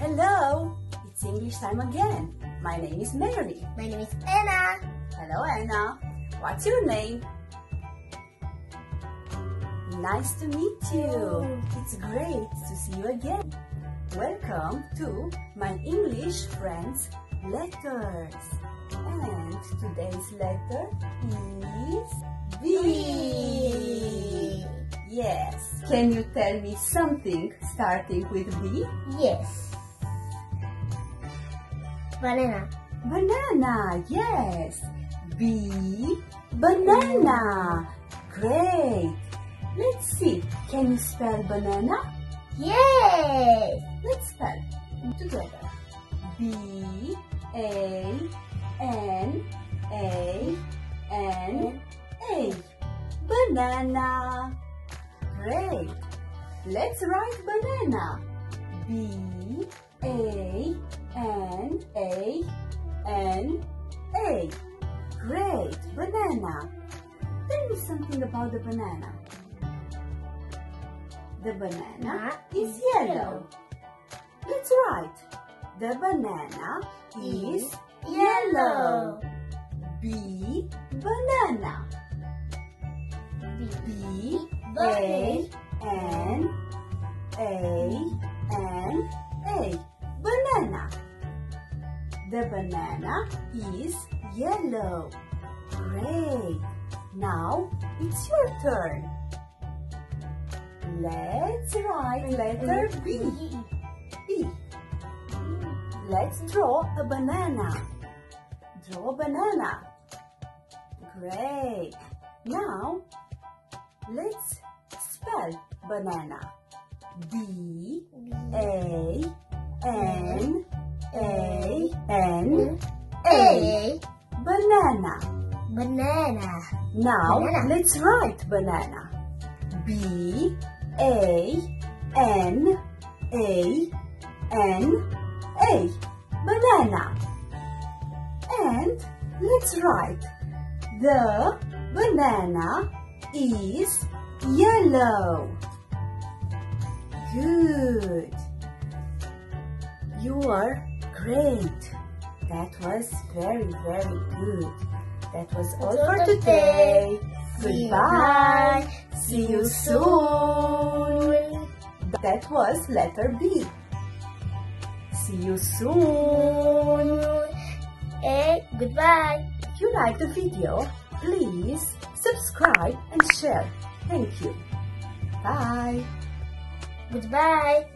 Hello! It's English time again. My name is Mary. My name is Anna. Hello, Anna. What's your name? Nice to meet you. It's great to see you again. Welcome to my English friends letters. And today's letter is B. Yes. Can you tell me something starting with B? Yes. Banana. Banana, yes. B, banana. Great. Let's see. Can you spell banana? Yes. Let's spell together. B, A, N, A, N, A. Banana. Great. Let's write banana. B, A, N, A, N, A. Great. Banana. Tell me something about the banana. The banana is yellow. That's right. The banana is yellow. B, banana. B, A, N, A, The banana is yellow. Great. Now it's your turn. Let's write letter B. B. Let's draw a banana. Draw a banana. Great. Now let's spell banana. B A N Banana. Now Banana. let's write banana. B A N A N A banana. And let's write the banana is yellow. Good. You are great. That was very, very good. That was all for today. Goodbye. See you soon. That was letter B. See you soon. Hey, goodbye. If you like the video, please subscribe and share. Thank you. Bye. Goodbye.